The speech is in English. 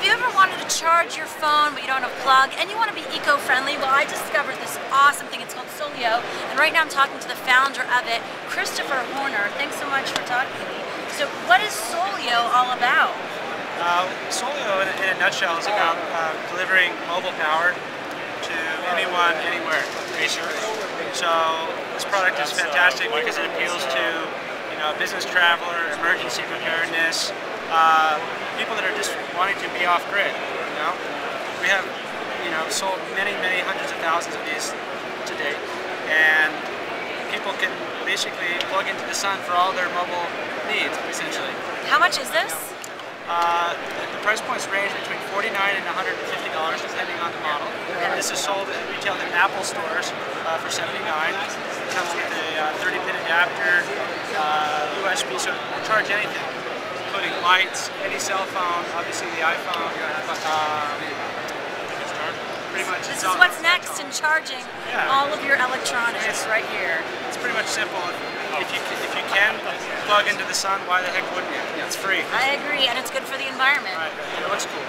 Have you ever wanted to charge your phone but you don't have a plug and you want to be eco-friendly? Well, I discovered this awesome thing. It's called Solio, and right now I'm talking to the founder of it, Christopher Horner. Thanks so much for talking to me. So, what is Solio all about? Uh, Solio, in a, in a, nutshell, is about uh, delivering mobile power to anyone, anywhere, basically. So this product is fantastic because it appeals to you know business traveler, emergency preparedness, uh, people that are just wanting to be off grid. You know, we have you know sold many, many hundreds of thousands of these to date, and people can basically plug into the sun for all their mobile needs, essentially. How much is this? Uh, the price points range between 49 and $150 depending on the model. And this is sold at retail in Apple stores uh, for 79. It comes with a 30-pin uh, adapter, USB, uh, so we'll charge anything, including lights, any cell phone, obviously the iPhone. Um, pretty much. This is what's next in charging yeah. all of your electronics it's, right here. It's pretty much simple. If you, if you can plug into the sun, why the heck wouldn't you? It's free. I agree, and it's good for the environment. Right. It looks cool.